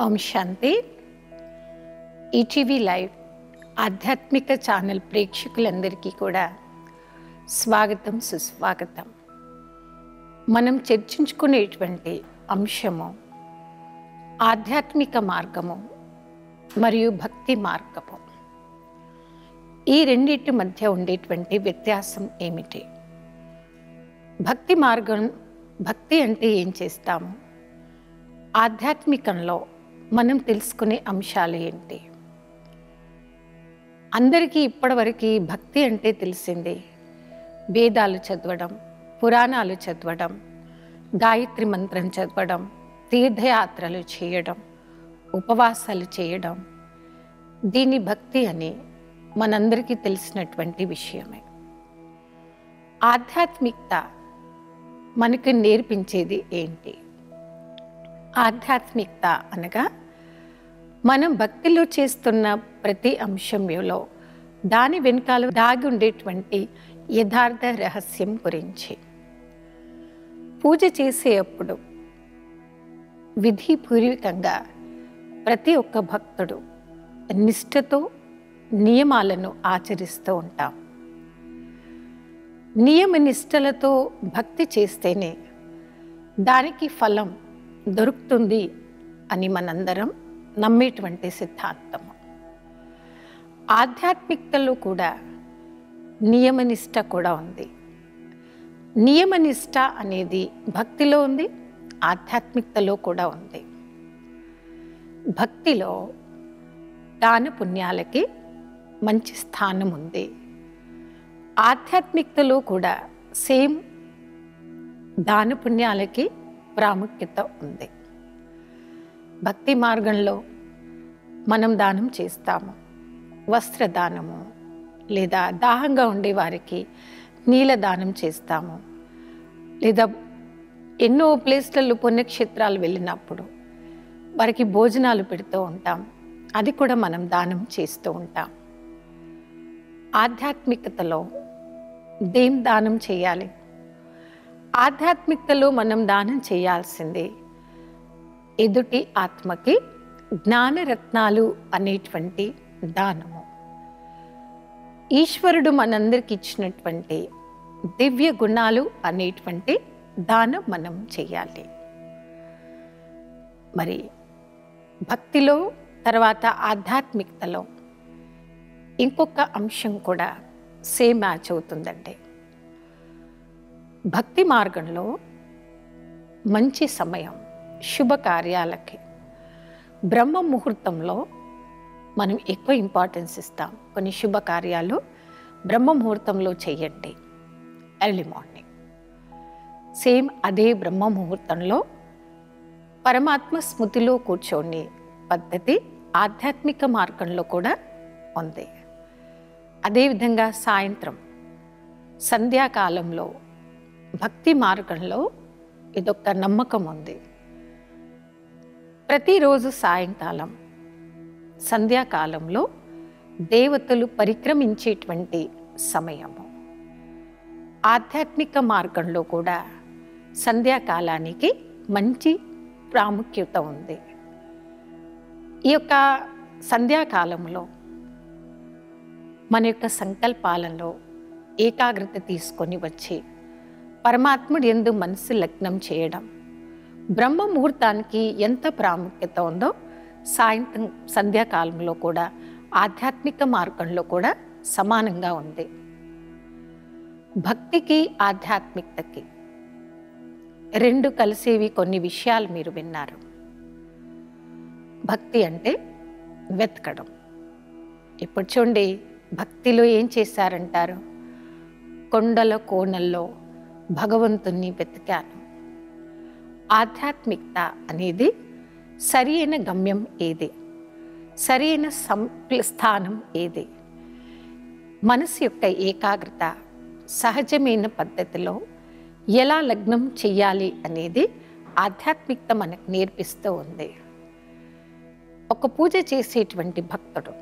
ఓం శాంతి. ETV live ఆధ్యాత్మిక channel ప్రేక్షకులందరికీ కూడా స్వాగతం సుస్వాగతం. మనం చర్చించుకునేటువంటి అంశము ఆధ్యాత్మిక మార్గము మరియు భక్తి మార్గము. ఈ రెండింటి మధ్య ఉండేటువంటి వ్యత్యాసం ఏమిటి? భక్తి మార్గం భక్తి అంటే ఏం చేస్తాము? ఆధ్యాత్మికంలో మనం తెలుసుకునే అంశాలు ఏంటి? అందరికీ ఇప్పటివరకు భక్తి అంటే తెలిసిందే. వేదాలు చదవడం పురాణాలు చదవడం గాయత్రి మంత్రం చదవడం తీర్థయాత్రలు చేయడం ఉపవాసాలు చేయడం. దీని భక్తి అని మనందరికీ తెలిసినటువంటి విషయమే. ఆధ్యాత్మికత మనకు నేర్పించేది ఏంటి? ఆధ్యాత్మికత అనగా మనం భక్తిలో చేస్తున్న ప్రతి అంశంలో దాని వెనుకాల దాగి ఉండేటువంటి యథార్థ రహస్యం గురించి. పూజ చేసేటప్పుడు విధిపూర్వకంగా ప్రతి ఒక్క భక్తుడు నిష్ఠతో నియమాలను ఆచరిస్తూ ఉంటాం. నియమ నిష్టలతో భక్తి చేస్తేనే దానికి ఫలం దొరుకుతుంది అని మనందరం నమ్మేటువంటి సిద్ధాంతము. ఆధ్యాత్మికతలో కూడా నియమనిష్ట కూడా ఉంది. నియమనిష్ట అనేది భక్తిలో ఉంది ఆధ్యాత్మికతలో కూడా ఉంది. భక్తిలో దాన పుణ్యాలకి మంచి స్థానం ఉంది. ఆధ్యాత్మికతలో కూడా సేమ్ దాన పుణ్యాలకి ప్రాముఖ్యత ఉంది. భక్తి మార్గంలో మనం దానం చేస్తాము. వస్త్రదానము లేదా దాహంగా ఉండే వారికి నీళ్ళ దానం చేస్తాము. లేదా ఎన్నో ప్లేస్లలో పుణ్యక్షేత్రాలు వెళ్ళినప్పుడు వారికి భోజనాలు పెడుతూ ఉంటాం. అది కూడా మనం దానం చేస్తూ ఉంటాం. ఆధ్యాత్మికతలో దేం దానం చేయాలి? ఆధ్యాత్మికతలో మనం దానం చేయాల్సిందే ఎదుటి ఆత్మకి జ్ఞానరత్నాలు అనేటువంటి దానము. ఈశ్వరుడు మనందరికి ఇచ్చినటువంటి దివ్య గుణాలు అనేటువంటి దానం మనం చేయాలి. మరి భక్తిలో తర్వాత ఆధ్యాత్మికతలో ఇంకొక అంశం కూడా సేమ్ మ్యాచ్ అవుతుందండి. భక్తి మార్గంలో మంచి సమయం. శుభకార్యాలకి. బ్రహ్మ ముహూర్తంలో మనం ఎక్కువ ఇంపార్టెన్స్ ఇస్తాం. కొన్ని శుభకార్యాలు బ్రహ్మ ముహూర్తంలో చేయండి. ఎర్లీ మార్నింగ్ సేమ్ అదే బ్రహ్మ ముహూర్తంలో పరమాత్మ స్మృతిలో కూర్చొని పద్ధతి ఆధ్యాత్మిక మార్గంలో కూడా ఉంది. అదేవిధంగా సాయంత్రం సంధ్యాకాలంలో భక్తి మార్గంలో ఇదొక నమ్మకం ఉంది. ప్రతిరోజు సాయంకాలం సంధ్యాకాలంలో దేవతలు పరిక్రమించేటువంటి సమయము. ఆధ్యాత్మిక మార్గంలో కూడా సంధ్యాకాలానికి మంచి ప్రాముఖ్యత ఉంది. ఈ యొక్క సంధ్యాకాలంలో మన యొక్క సంకల్పాలలో ఏకాగ్రత తీసుకొని వచ్చి పరమాత్ముడు ఎందు మనసు లగ్నం చేయడం బ్రహ్మ ముహూర్తానికి ఎంత ప్రాముఖ్యత ఉందో సాయంత్రం సంధ్యాకాలంలో కూడా ఆధ్యాత్మిక మార్గంలో కూడా సమానంగా ఉంది. భక్తికి ఆధ్యాత్మికతకి రెండు కలిసేవి కొన్ని విషయాలు మీరు విన్నారు. భక్తి అంటే వెతకడం. ఇప్పుడు చూడండి భక్తిలో ఏం చేశారంటారు? కొండల కోణల్లో భగవంతుణ్ణి వెతికాను. ఆధ్యాత్మికత అనేది సరి అయిన గమ్యం ఏది? సరి అయిన సం స్థానం ఏది? మనసు యొక్క ఏకాగ్రత సహజమైన పద్ధతిలో ఎలా లగ్నం చెయ్యాలి అనేది ఆధ్యాత్మికత మనకు నేర్పిస్తూ ఉంది. ఒక పూజ చేసేటువంటి భక్తుడు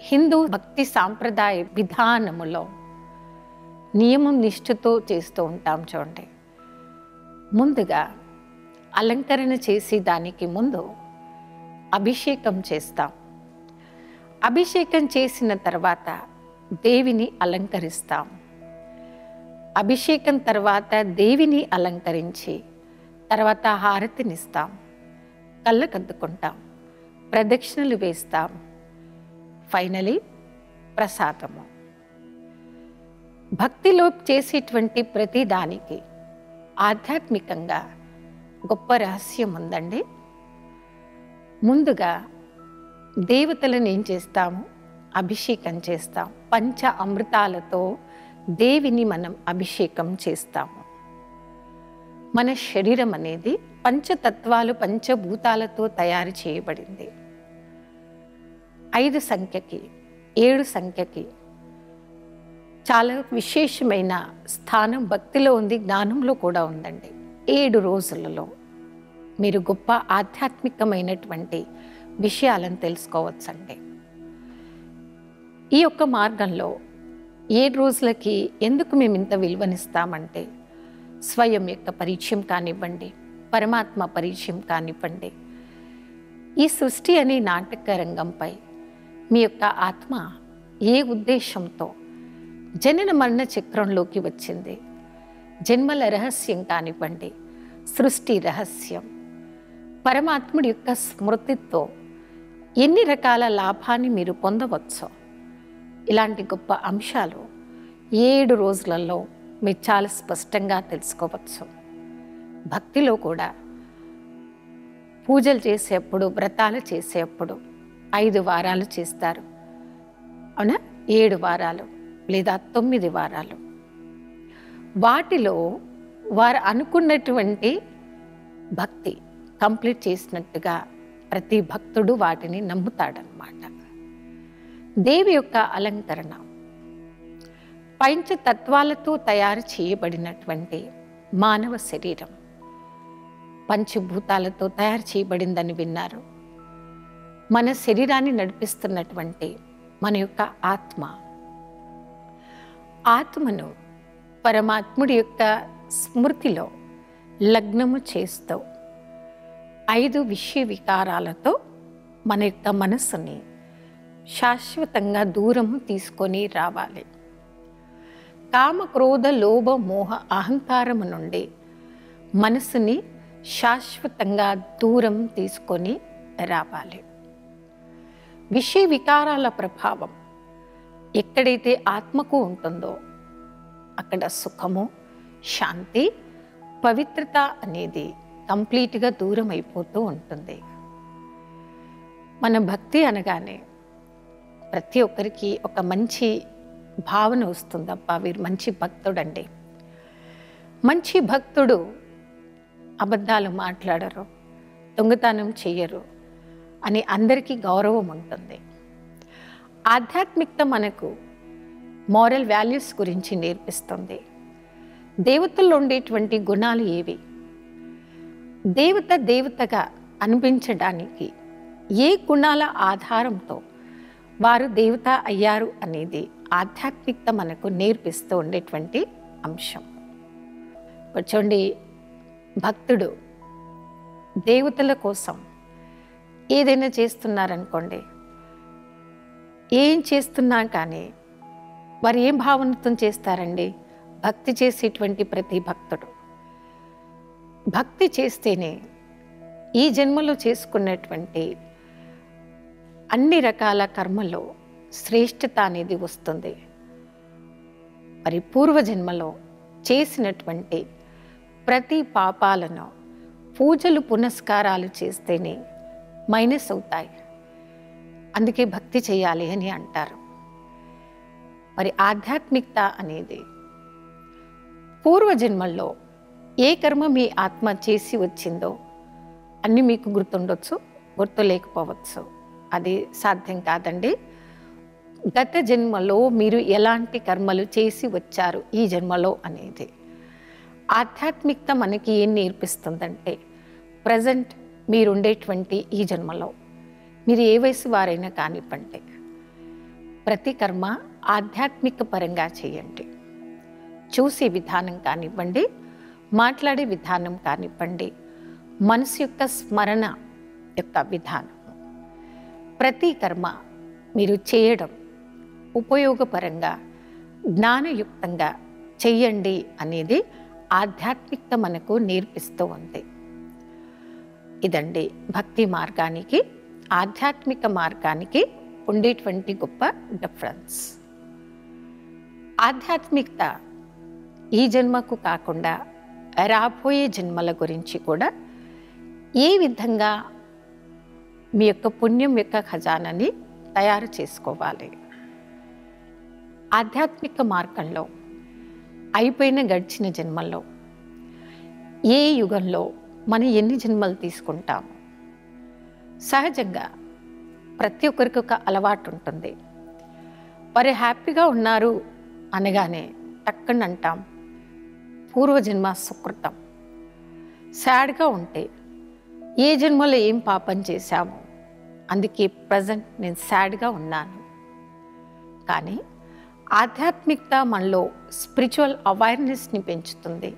హిందూ భక్తి సాంప్రదాయ విధానములో నియమం నిష్ఠతో చేస్తూ ఉంటాం చూడండి. ముందుగా అలంకరణ చేసి దానికి ముందు అభిషేకం చేస్తాం. అభిషేకం చేసిన తర్వాత దేవిని అలంకరిస్తాం. అభిషేకం తర్వాత దేవిని అలంకరించి తర్వాత హారతినిస్తాం. కళ్ళకద్దుకుంటాం. ప్రదక్షిణలు వేస్తాం. ఫైనలీ ప్రసాదము. భక్తిలో చేసేటువంటి ప్రతి దానికి ఆధ్యాత్మికంగా గొప్ప రహస్యం ఉందండి. ముందుగా దేవతలను ఏం చేస్తాము? అభిషేకం చేస్తాం. పంచ అమృతాలతో దేవిని మనం అభిషేకం చేస్తాము. మన శరీరం అనేది పంచతత్వాలు పంచభూతాలతో తయారు చేయబడింది. ఐదు సంఖ్యకి ఏడు సంఖ్యకి చాలా విశేషమైన స్థానం భక్తిలో ఉంది జ్ఞానంలో కూడా ఉందండి. ఏడు రోజులలో మీరు గొప్ప ఆధ్యాత్మికమైనటువంటి విషయాలను తెలుసుకోవచ్చండి. ఈ యొక్క మార్గంలో ఏడు రోజులకి ఎందుకు మేము ఇంత విలువనిస్తామంటే స్వయం యొక్క పరిచయం కానివ్వండి పరమాత్మ పరిచయం కానివ్వండి ఈ సృష్టి అనే నాటక రంగంపై మీ యొక్క ఆత్మ ఏ ఉద్దేశంతో జనన మరణ చక్రంలోకి వచ్చింది. జన్మల రహస్యం కానివ్వండి సృష్టి రహస్యం పరమాత్ముడి యొక్క స్మృతితో ఎన్ని రకాల లాభాన్ని మీరు పొందవచ్చో. ఇలాంటి గొప్ప అంశాలు ఏడు రోజులలో మీరు చాలా స్పష్టంగా తెలుసుకోవచ్చు. భక్తిలో కూడా పూజలు చేసేప్పుడు వ్రతాలు చేసేప్పుడు ఐదు వారాలు చేస్తారు. అవునా? ఏడు వారాలు. లేదా తొమ్మిది వారాలు. వాటిలో వారు అనుకున్నటువంటి భక్తి కంప్లీట్ చేసినట్టుగా ప్రతి భక్తుడు వాటిని నమ్ముతాడనమాట దేవి యొక్క అలంకరణ పంచతత్వాలతో తయారు చేయబడినటువంటి మానవ శరీరం. పంచభూతాలతో తయారు చేయబడిందని విన్నారు. మన శరీరాన్ని నడిపిస్తున్నటువంటి మన యొక్క ఆత్మ ఆత్మను పరమాత్ముడి యొక్క స్మృతిలో లగ్నము చేస్తూ ఐదు విషయ వికారాలతో మన యొక్క మనస్సుని శాశ్వతంగా దూరము తీసుకొని రావాలి. కామ క్రోధ లోభ మోహ అహంకారము నుండి మనసుని శాశ్వతంగా దూరం తీసుకొని రావాలి. విషయ వికారాల ప్రభావం ఎక్కడైతే ఆత్మకు ఉంటుందో అక్కడ సుఖము శాంతి పవిత్రత అనేది కంప్లీట్గా దూరం అయిపోతూ ఉంటుంది. మన భక్తి అనగానే ప్రతి ఒక్కరికి ఒక మంచి భావన వస్తుందప్ప వీరు మంచి భక్తుడండి. మంచి భక్తుడు అబద్ధాలు మాట్లాడరు దొంగతనం చెయ్యరు అని అందరికీ గౌరవం ఉంటుంది. ఆధ్యాత్మికత మనకు మోరల్ వాల్యూస్ గురించి నేర్పిస్తుంది. దేవతల్లో ఉండేటువంటి గుణాలు ఏవి? దేవత దేవతగా అనిపించడానికి ఏ గుణాల ఆధారంతో వారు దేవత అయ్యారు అనేది ఆధ్యాత్మికత మనకు నేర్పిస్తూ ఉండేటువంటి అంశం. కూర్చోండి చూడండి భక్తుడు దేవతల కోసం ఏదైనా చేస్తున్నారనుకోండి ఏం చేస్తున్నా కానీ వారు ఏం భావనత్వం చేస్తారండి? భక్తి చేసేటువంటి ప్రతి భక్తుడు. భక్తి చేస్తేనే ఈ జన్మలో చేసుకున్నటువంటి అన్ని రకాల కర్మలో శ్రేష్టత అనేది వస్తుంది. మరి పూర్వజన్మలో చేసినటువంటి ప్రతి పాపాలను పూజలు పునస్కారాలు చేస్తేనే మైనస్ అవుతాయి. అందుకే భక్తి చేయాలి అని అంటారు. మరి ఆధ్యాత్మికత అనేది పూర్వజన్మల్లో ఏ కర్మ మీ ఆత్మ చేసి వచ్చిందో అన్నీ మీకు గుర్తుండొచ్చు గుర్తు లేకపోవచ్చు అది సాధ్యం కాదండి. గత జన్మలో మీరు ఎలాంటి కర్మలు చేసి వచ్చారు ఈ జన్మలో అనేది. ఆధ్యాత్మికత మనకి ఏం నేర్పిస్తుందంటే ప్రజెంట్ మీరుండేటువంటి ఈ జన్మలో మీరు ఏ వయసు వారైనా కానివ్వండి ప్రతి కర్మ ఆధ్యాత్మిక పరంగా చేయండి. చూసే విధానం కానివ్వండి మాట్లాడే విధానం కానివ్వండి మనసు యొక్క స్మరణ యొక్క విధానం. ప్రతి కర్మ మీరు చేయడం ఉపయోగపరంగా జ్ఞానయుక్తంగా చెయ్యండి అనేది ఆధ్యాత్మికత మనకు నేర్పిస్తూ ఉంది. ఇదండి భక్తి మార్గానికి ఆధ్యాత్మిక మార్గానికి ఉండేటువంటి గొప్ప డిఫరెన్స్. ఆధ్యాత్మికత ఈ జన్మకు కాకుండా రాబోయే జన్మల గురించి కూడా ఏ విధంగా మీ యొక్క పుణ్యం యొక్క ఖజానాని తయారు చేసుకోవాలి? ఆధ్యాత్మిక మార్గంలో అయిపోయిన గడిచిన జన్మల్లో ఏ యుగంలో మనం ఎన్ని జన్మలు తీసుకుంటాం సహజంగా ప్రతి ఒక్కరికి ఒక అలవాటు ఉంటుంది. వారు హ్యాపీగా ఉన్నారు అనగానే టక్కన అంటాం పూర్వజన్మ సుకృతం. సాడ్గా ఉంటే ఏ జన్మలో ఏం పాపం చేశాము? అందుకే ప్రజెంట్ నేను సాడ్గా ఉన్నాను. కానీ ఆధ్యాత్మికత మనలో స్పిరిచువల్ అవేర్నెస్ని పెంచుతుంది.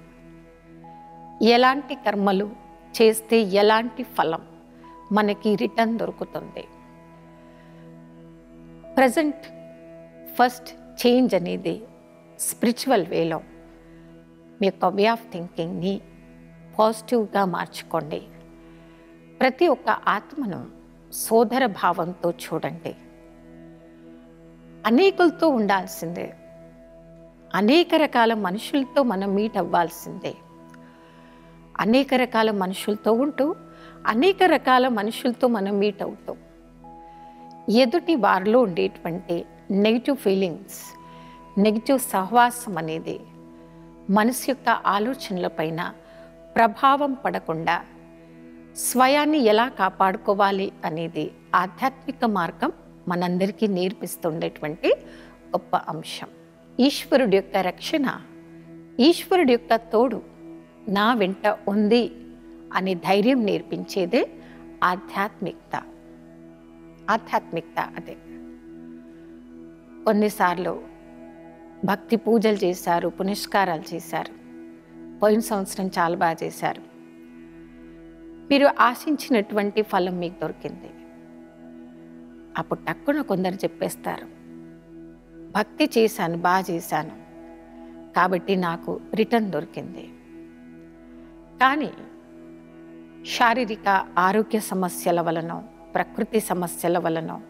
ఎలాంటి కర్మలు చేస్తే ఎలాంటి ఫలం? మనకి రిటర్న్ దొరుకుతుంది. ప్రజెంట్ ఫస్ట్ చేంజ్ అనేది స్పిరిచువల్ వేలో మీ యొక్క వే ఆఫ్ థింకింగ్ని పాజిటివ్గా మార్చుకోండి. ప్రతి ఒక్క ఆత్మను సోదర భావంతో చూడండి. అనేకులతో ఉండాల్సిందే. అనేక రకాల మనుషులతో మనం మీట్ అవ్వాల్సిందే. అనేక రకాల మనుషులతో ఉంటూ అనేక రకాల మనుషులతో మనం మీట్ అవుతాం. ఎదుటి వారిలో ఉండేటువంటి నెగిటివ్ ఫీలింగ్స్ నెగిటివ్ సహవాసం అనేది మనసు యొక్క ఆలోచనలపైన ప్రభావం పడకుండా స్వయాన్ని ఎలా కాపాడుకోవాలి అనేది ఆధ్యాత్మిక మార్గం మనందరికీ నేర్పిస్తుండేటువంటి గొప్ప అంశం. ఈశ్వరుడి యొక్క రక్షణ ఈశ్వరుడి యొక్క తోడు నా వెంట ఉంది అనే ధైర్యం నేర్పించేదే ఆధ్యాత్మికత. ఆధ్యాత్మికత అదే. కొన్నిసార్లు భక్తి పూజలు చేశారు పునస్కారాలు చేశారు. పోయిన సంవత్సరం చాలా బాగా చేశారు. మీరు ఆశించినటువంటి ఫలం మీకు దొరికింది. అప్పుడు టక్కున కొందరు చెప్పేస్తారు భక్తి చేశాను బాగా చేశాను. కాబట్టి నాకు రిటర్న్ దొరికింది. కానీ శారీరక ఆరోగ్య సమస్యల వలన ప్రకృతి సమస్యల వలన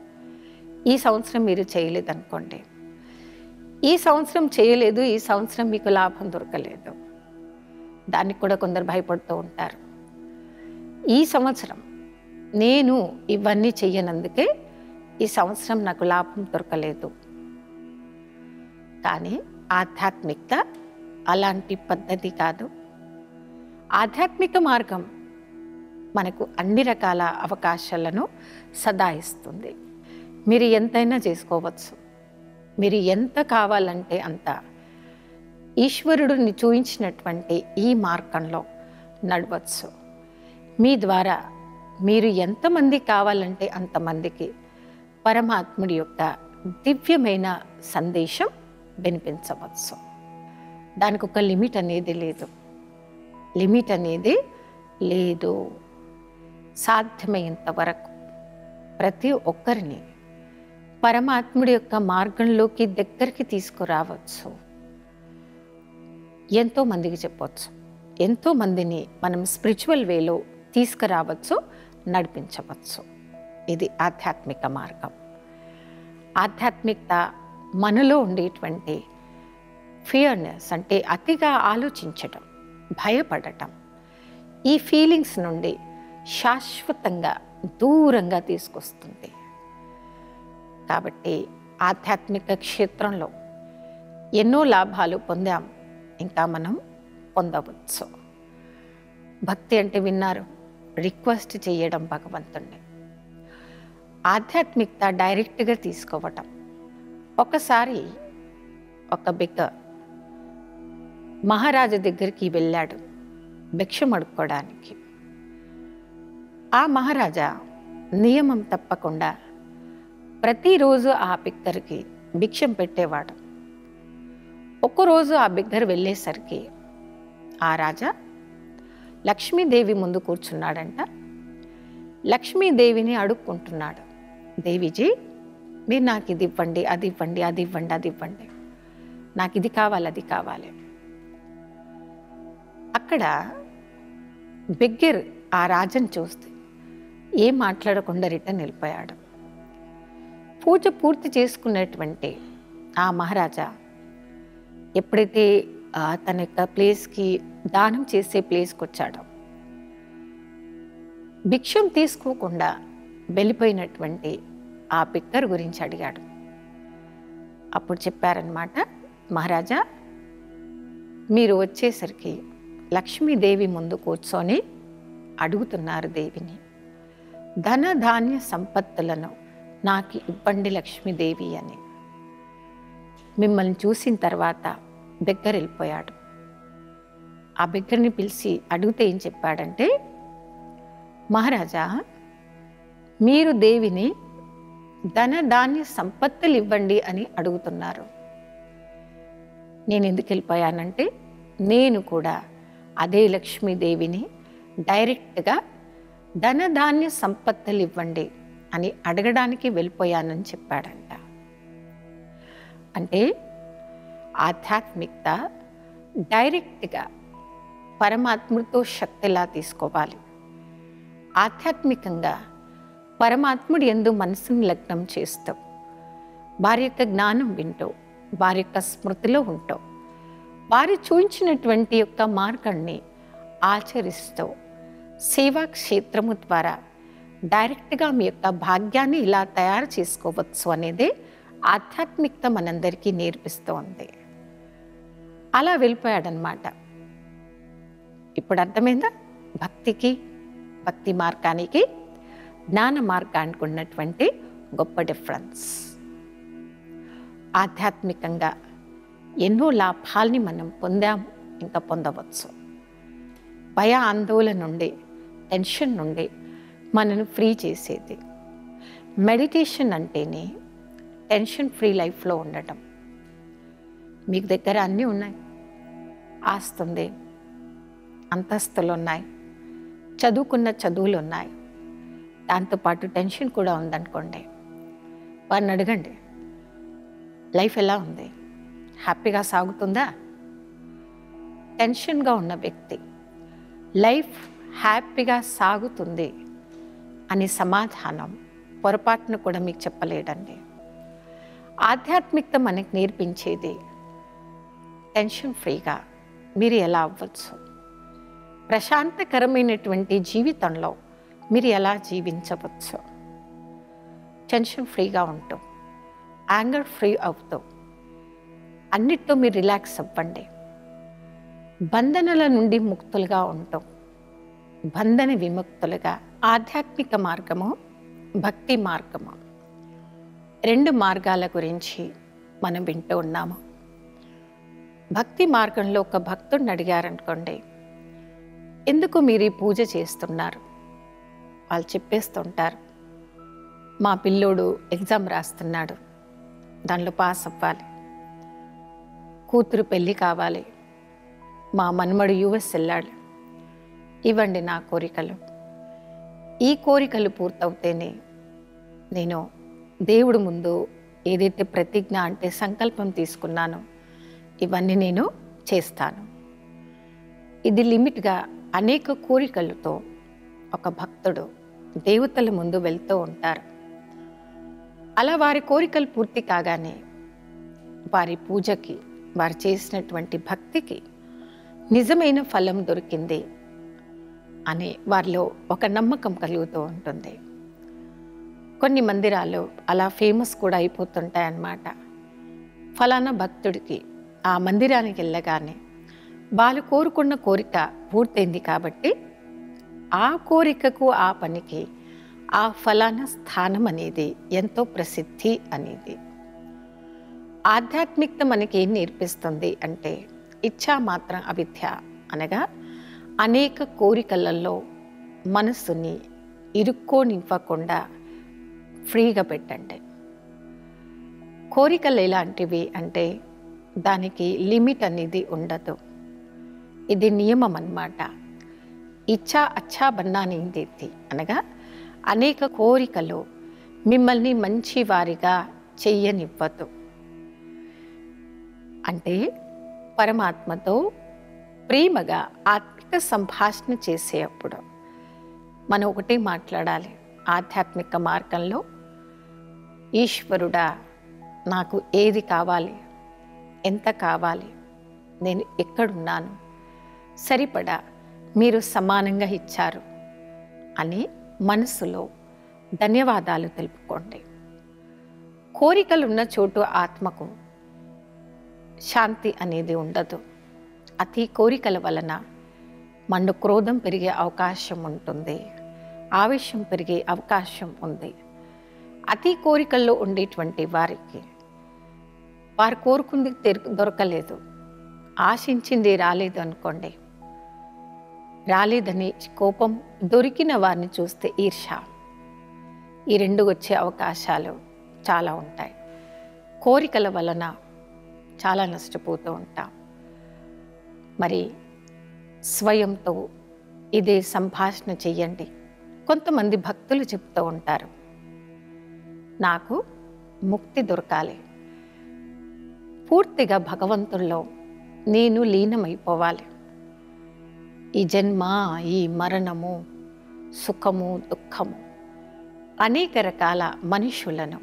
ఈ సంవత్సరం మీరు చేయలేదనుకోండి. ఈ సంవత్సరం చేయలేదు ఈ సంవత్సరం మీకు లాభం దొరకలేదు. దానికి కూడా కొందరు భయపడుతూ ఉంటారు. ఈ సంవత్సరం నేను ఇవన్నీ చెయ్యనందుకే ఈ సంవత్సరం నాకు లాభం దొరకలేదు. కానీ ఆధ్యాత్మికత అలాంటి పద్ధతి కాదు. ఆధ్యాత్మిక మార్గం మనకు అన్ని రకాల అవకాశాలను సదా ఇస్తుంది మీరు ఎంతైనా చేసుకోవచ్చు. మీరు ఎంత కావాలంటే అంత. ఈశ్వరుడిని చూయించినటువంటి ఈ మార్గంలో నడవచ్చు. మీ ద్వారా మీరు ఎంతమంది కావాలంటే అంతమందికి పరమాత్ముడి యొక్క దివ్యమైన సందేశం వినిపించవచ్చు. దానికి ఒక లిమిట్ అనేది లేదు. లిమిట్ అనేది లేదు. సాధ్యమైనంత వరకు ప్రతి ఒక్కరిని పరమాత్ముడి యొక్క మార్గంలోకి దగ్గరికి తీసుకురావచ్చు. ఎంతో మందికి చెప్పవచ్చు ఎంతో మందిని మనం స్పిరిచువల్ వేలో తీసుకురావచ్చు నడిపించవచ్చు. ఇది ఆధ్యాత్మిక మార్గం. ఆధ్యాత్మికత మనలో ఉండేటువంటి ఫియర్నెస్ అంటే అతిగా ఆలోచించటం భయపడటం. ఈ ఫీలింగ్స్ నుండి శాశ్వతంగా దూరంగా తీసుకొస్తుంది. కాబట్టి ఆధ్యాత్మిక క్షేత్రంలో ఎన్నో లాభాలు పొందాం. ఇంకా మనం పొందవచ్చు. భక్తి అంటే విన్నారు. రిక్వెస్ట్ చేయడం భగవంతుణ్ణి. ఆధ్యాత్మికత డైరెక్ట్గా తీసుకోవటం. ఒకసారి ఒక బిగ్గ మహారాజు దగ్గరికి వెళ్ళాడు. భిక్షం అడుక్కోవడానికి ఆ మహారాజా నియమం తప్పకుండా ప్రతిరోజు ఆ బిగ్గరికి భిక్షం పెట్టేవాడు ఒక్కరోజు ఆ బిగ్గర వెళ్ళేసరికి ఆ రాజా లక్ష్మీదేవి ముందు కూర్చున్నాడంట. లక్ష్మీదేవిని అడుక్కుంటున్నాడు. దేవిజీ మీరు నాకు ఇది ఇవ్వండి అది ఇవ్వండి అది ఇవ్వండి అది ఇవ్వండి. నాకు ఇది కావాలి అది కావాలి. అక్కడ బిగ్గర్ ఆ రాజన్ చూస్తే ఏం మాట్లాడకుండా రిటర్న్ వెళ్ళిపోయాడు. పూజ పూర్తి చేసుకున్నటువంటి ఆ మహారాజా ఎప్పుడైతే తన యొక్క ప్లేస్కి దానం చేసే ప్లేస్కి వచ్చాడో భిక్షం తీసుకోకుండా వెళ్ళిపోయినటువంటి ఆ పిక్కర్ గురించి అడిగాడు. అప్పుడు చెప్పారనమాట మహారాజా మీరు వచ్చేసరికి లక్ష్మీదేవి ముందు కూర్చొని అడుగుతున్నారు దేవిని. ధన ధాన్య సంపత్తులను నాకు ఇవ్వండి లక్ష్మీదేవి అని. మిమ్మల్ని చూసిన తర్వాత దగ్గర వెళ్ళిపోయాడు ఆ బిగ్గరని పిలిచి అడిగితే ఏం చెప్పాడంటే మహారాజా మీరు దేవిని ధన ధాన్య సంపత్తులు ఇవ్వండి అని అడుగుతున్నారు. నేను ఎందుకు వెళ్ళిపోయానంటే నేను కూడా అదే లక్ష్మీదేవిని డైరెక్ట్గా ధనధాన్య సంపత్తులు ఇవ్వండి అని అడగడానికి వెళ్ళిపోయానని చెప్పాడంట. అంటే ఆధ్యాత్మికత డైరెక్ట్గా పరమాత్ముడితో శక్తిలా తీసుకోవాలి. ఆధ్యాత్మికంగా పరమాత్ముడు ఎందు మనసును లగ్నం చేస్తూ వారి యొక్క జ్ఞానం వింటూ వారి యొక్క స్మృతిలో ఉంటూ వారి చూపించినటువంటి యొక్క మార్గాన్ని ఆచరిస్తూ సేవా క్షేత్రము ద్వారా డైరెక్ట్గా మీ యొక్క భాగ్యాన్ని ఇలా తయారు చేసుకోవచ్చు అనేది ఆధ్యాత్మికత మనందరికీ నేర్పిస్తోంది. అలా వెళ్ళిపోయాడనమాట ఇప్పుడు అర్థమైందా? భక్తికి భక్తి మార్గానికి జ్ఞాన మార్గానికి ఉన్నటువంటి గొప్ప డిఫరెన్స్. ఆధ్యాత్మికంగా ఎన్నో లాభాల్ని మనం పొందాము ఇంకా పొందవచ్చు. భయ ఆందోళన నుండి టెన్షన్ నుండి మనను ఫ్రీ చేసేది. మెడిటేషన్ అంటేనే టెన్షన్ ఫ్రీ లైఫ్లో ఉండటం. మీకు దగ్గర అన్నీ ఉన్నాయి. ఆస్తుంది అంతస్తులు ఉన్నాయి చదువుకున్న చదువులు ఉన్నాయి దాంతోపాటు టెన్షన్ కూడా ఉందనుకోండి వారిని అడగండి లైఫ్ ఎలా ఉంది? హ్యాపీగా సాగుతుందా? టెన్షన్గా ఉన్న వ్యక్తి లైఫ్ హ్యాపీగా సాగుతుంది అనే సమాధానం పొరపాటును కూడా మీకు చెప్పలేడండి ఆధ్యాత్మికత మనకు నేర్పించేది టెన్షన్ ఫ్రీగా మీరు ఎలా అవ్వచ్చు? ప్రశాంతకరమైనటువంటి జీవితంలో మీరు ఎలా జీవించవచ్చు? టెన్షన్ ఫ్రీగా ఉంటూ యాంగర్ ఫ్రీ అవుతూ అన్నిటితో మీరు రిలాక్స్ అవ్వండి. బంధనల నుండి ముక్తులుగా ఉంటాం బంధన విముక్తులుగా ఆధ్యాత్మిక మార్గము భక్తి మార్గము. రెండు మార్గాల గురించి మనం వింటూ ఉన్నాము. భక్తి మార్గంలో ఒక భక్తుడిని అడిగారనుకోండి ఎందుకు మీరు ఈ పూజ చేస్తున్నారు? వాళ్ళు చెప్పేస్తుంటారు మా పిల్లోడు ఎగ్జామ్ రాస్తున్నాడు దానిలో పాస్ అవ్వాలి. కూతురు పెళ్ళి కావాలి. మా మనుమడు యుఎస్ వెళ్ళాడు ఇవ్వండి నా కోరికలు. ఈ కోరికలు పూర్తవుతేనే నేను దేవుడు ముందు ఏదైతే ప్రతిజ్ఞ అంటే సంకల్పం తీసుకున్నానో ఇవన్నీ నేను చేస్తాను. ఇది లిమిట్గా అనేక కోరికలతో ఒక భక్తుడు దేవతల ముందు వెళ్తూ ఉంటారు. అలా వారి కోరికలు పూర్తి కాగానే వారి పూజకి వారు చేసినటువంటి భక్తికి నిజమైన ఫలం దొరికింది. అని వారిలో ఒక నమ్మకం కలుగుతూ ఉంటుంది. కొన్ని మందిరాలు అలా ఫేమస్ కూడా అయిపోతుంటాయి అన్నమాట ఫలానా భక్తుడికి ఆ మందిరానికి వెళ్ళగానే వాళ్ళు కోరుకున్న కోరిక పూర్తయింది కాబట్టి ఆ కోరికకు ఆ పనికి ఆ ఫలానా స్థానం అనేది ఎంతో ప్రసిద్ధి అనేది. ఆధ్యాత్మికత మనకి ఏం నేర్పిస్తుంది అంటే ఇచ్చా మాత్రం అవిద్య అనగా అనేక కోరికలలో మనస్సుని ఇరుక్కోనివ్వకుండా ఫ్రీగా పెట్టండి. కోరికలు ఎలాంటివి అంటే దానికి లిమిట్ అనేది ఉండదు. ఇది నియమం అన్నమాట. ఇచ్చా అచ్చా బన్నా అనగా అనేక కోరికలు మిమ్మల్ని మంచి వారిగా చెయ్యనివ్వదు. అంటే పరమాత్మతో ప్రేమగా ఆత్మిక సంభాషణ చేసేటప్పుడు మనం ఒకటి మాట్లాడాలి. ఆధ్యాత్మిక మార్గంలో ఈశ్వరుడా నాకు ఏది కావాలి? ఎంత కావాలి? నేను ఎక్కడున్నాను? సరిపడా మీరు సమానంగా ఇచ్చారు అని మనసులో ధన్యవాదాలు తెలుపుకోండి. కోరికలున్న చోటు ఆత్మకు. శాంతి అనేది ఉండదు. అతి కోరికల వలన మన క్రోధం పెరిగే అవకాశం ఉంటుంది. ఆవేశం పెరిగే అవకాశం ఉంది. అతి కోరికల్లో ఉండేటువంటి వారికి వారు కోరుకుంది దొరకలేదు. ఆశించింది రాలేదు అనుకోండి. రాలేదని కోపం దొరికిన వారిని చూస్తే ఈర్ష. ఈ రెండు వచ్చే అవకాశాలు చాలా ఉంటాయి. కోరికల వలన చాలా నష్టపోతూ ఉంటాం. మరి స్వయంతో ఇదే సంభాషణ చెయ్యండి. కొంతమంది భక్తులు చెప్తూ ఉంటారు నాకు ముక్తి దొరకాలి. పూర్తిగా భగవంతుల్లో నేను లీనమైపోవాలి. ఈ జన్మ ఈ మరణము సుఖము దుఃఖము అనేక రకాల మనుషులను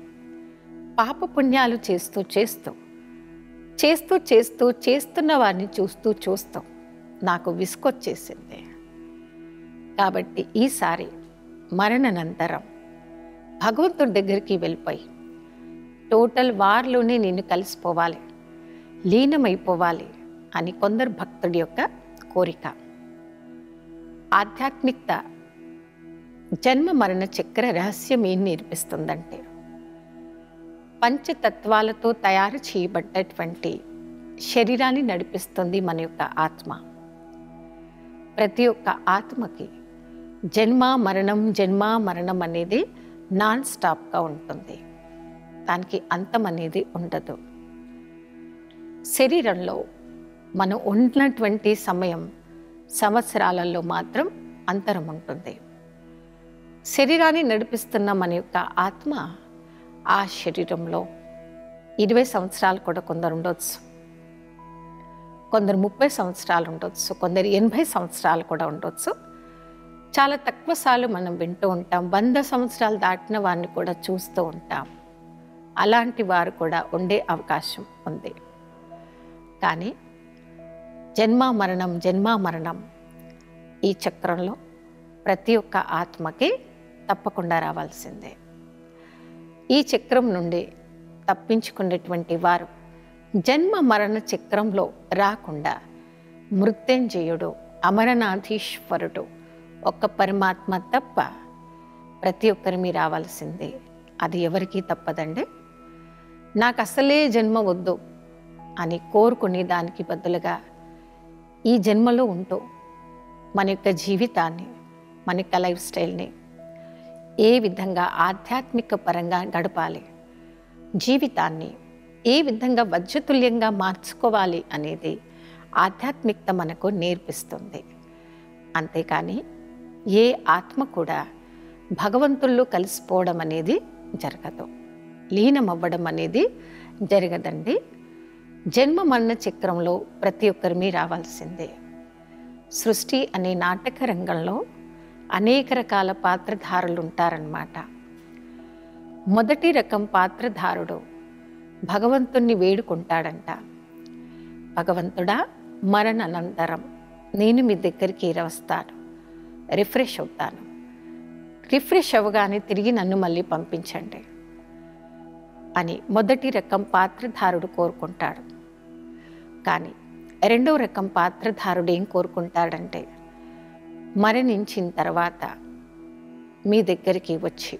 పాపపుణ్యాలు చేస్తూ చేస్తూ చేస్తూ చేస్తూ చేస్తున్న వారిని చూస్తూ చూస్తాం. నాకు విసుకొచ్చేసింది కాబట్టి ఈసారి మరణనంతరం భగవంతుడి దగ్గరికి వెళ్ళిపోయి టోటల్ వారిలోనే నేను కలిసిపోవాలి లీనమైపోవాలి అని కొందరు భక్తుడి యొక్క కోరిక. ఆధ్యాత్మికత జన్మ మరణ చక్ర రహస్యం ఏం నేర్పిస్తుందంటే పంచతత్వాలతో తయారు చేయబడ్డటువంటి శరీరాన్ని నడిపిస్తుంది మన యొక్క ఆత్మ. ప్రతి ఒక్క ఆత్మకి జన్మ మరణం జన్మ మరణం అనేది నాన్ స్టాప్గా ఉంటుంది. దానికి అంతం అనేది ఉండదు. శరీరంలో మనం ఉన్నటువంటి సమయం సంవత్సరాలలో మాత్రం అంతరం ఉంటుంది. శరీరాన్ని నడిపిస్తున్న మన యొక్క ఆత్మ ఆ శరీరంలో ఇరవై సంవత్సరాలు కూడా కొందరు ఉండొచ్చు. కొందరు ముప్పై సంవత్సరాలు ఉండొచ్చు కొందరు ఎనభై సంవత్సరాలు కూడా ఉండొచ్చు. చాలా తక్కువ సార్లు మనం వింటూ ఉంటాం వంద సంవత్సరాలు దాటిన వారిని కూడా చూస్తూ ఉంటాం. అలాంటి వారు కూడా ఉండే అవకాశం ఉంది. కానీ జన్మ మరణం జన్మ మరణం ఈ చక్రంలో ప్రతి ఒక్క ఆత్మకి తప్పకుండా రావాల్సిందే. ఈ చక్రం నుండి తప్పించుకునేటువంటి వారు జన్మ మరణ చక్రంలో రాకుండా మృత్యుంజయుడు అమరనాథీశ్వరుడు ఒక్క పరమాత్మ తప్ప ప్రతి ఒక్కరిమి రావాల్సిందే. అది ఎవరికీ తప్పదండి? నాకు అసలే జన్మ వద్దు అని కోరుకునే దానికి బదులుగా ఈ జన్మలో ఉంటూ మన యొక్క జీవితాన్ని మన యొక్క లైఫ్ స్టైల్ని ఏ విధంగా ఆధ్యాత్మిక పరంగా గడపాలి? జీవితాన్ని ఏ విధంగా వజ్రతుల్యంగా మార్చుకోవాలి అనేది ఆధ్యాత్మికత మనకు నేర్పిస్తుంది. అంతేకాని ఏ ఆత్మ కూడా భగవంతుల్లో కలిసిపోవడం అనేది జరగదు. లీనమవ్వడం అనేది జరగదండి. జన్మ మరణ చక్రంలో ప్రతి ఒక్కరిమి రావాల్సిందే. సృష్టి అనే నాటక రంగంలో అనేక రకాల పాత్రధారులు ఉంటారన్నమాట. మొదటి రకం పాత్రధారుడు భగవంతుణ్ణి వేడుకుంటాడంట. భగవంతుడా మరణానంతరం నేను మీ దగ్గరికి వస్తాను రిఫ్రెష్ అవుతాను. రిఫ్రెష్ అవ్వగానే తిరిగి నన్ను మళ్ళీ పంపించండి అని మొదటి రకం పాత్రధారుడు కోరుకుంటాడు. కానీ రెండవ రకం పాత్రధారుడు ఏం కోరుకుంటాడంటే మరణించిన తర్వాత మీ దగ్గరికి వచ్చి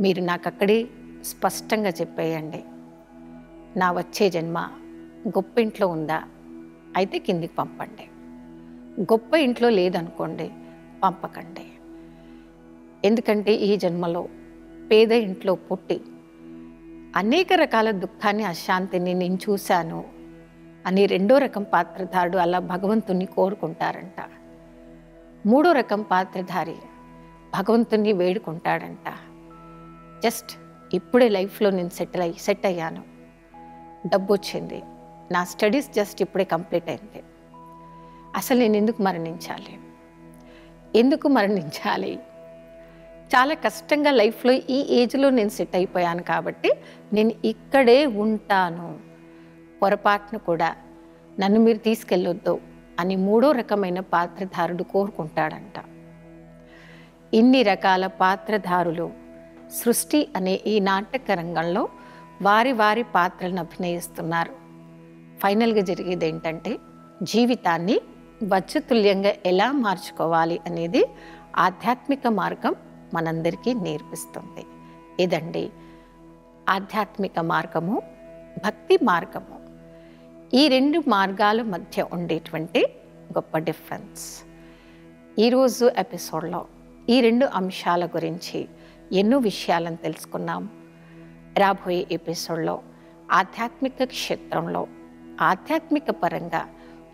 మీరు నాకు అక్కడే స్పష్టంగా చెప్పేయండి. నా వచ్చే జన్మ గొప్ప ఇంట్లో ఉందా? అయితే కిందికి పంపండి. గొప్ప ఇంట్లో లేదనుకోండి పంపకండి. ఎందుకంటే ఈ జన్మలో పేద ఇంట్లో పుట్టి అనేక రకాల దుఃఖాన్ని అశాంతిని నేను చూశాను అని రెండో రకం పాత్రధారుడు అలా భగవంతుని కోరుకుంటారంట. మూడో రకం పాత్రధారి భగవంతుణ్ణి వేడుకుంటాడంట. జస్ట్ ఇప్పుడే లైఫ్లో నేను సెటిల్ అయ్యి సెట్ అయ్యాను. డబ్బు వచ్చింది. నా స్టడీస్ జస్ట్ ఇప్పుడే కంప్లీట్ అయింది. అసలు నేను ఎందుకు మరణించాలి? ఎందుకు మరణించాలి? చాలా కష్టంగా లైఫ్లో ఈ ఏజ్లో నేను సెట్ అయిపోయాను కాబట్టి నేను ఇక్కడే ఉంటాను. పొరపాటును కూడా నన్ను మీరు తీసుకెళ్ళొద్దు. అని మూడో రకమైన పాత్రధారుడు కోరుకుంటాడంట. ఇన్ని రకాల పాత్రధారులు సృష్టి అనే ఈ నాటక రంగంలో వారి వారి పాత్రలను అభినయిస్తున్నారు. ఫైనల్గా జరిగేది ఏంటంటే జీవితాన్ని వజ్రతుల్యంగా ఎలా మార్చుకోవాలి అనేది ఆధ్యాత్మిక మార్గం మనందరికీ నేర్పిస్తుంది. ఇదండి ఆధ్యాత్మిక మార్గము భక్తి మార్గము. ఈ రెండు మార్గాల మధ్య ఉండేటువంటి గొప్ప డిఫరెన్స్. ఈరోజు ఎపిసోడ్లో ఈ రెండు అంశాల గురించి ఎన్నో విషయాలను తెలుసుకున్నాం. రాబోయే ఎపిసోడ్లో ఆధ్యాత్మిక క్షేత్రంలో ఆధ్యాత్మిక పరంగా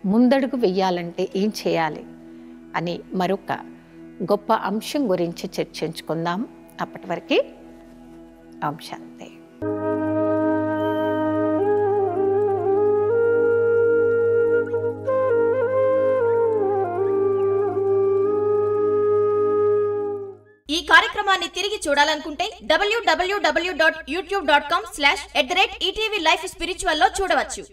ముందడుగు వెయ్యాలంటే ఏం చేయాలి అని మరొక గొప్ప అంశం గురించి చర్చించుకుందాం. అప్పటి వరకు అంశాంతే. తిరిగి చూడాలనుకుంటే డబ్ల్యూడబ్ల్యూడబ్ల్యూ dot YouTube dot com slash at the rate ETV life స్పిరిచువల్లో చూడవచ్చు.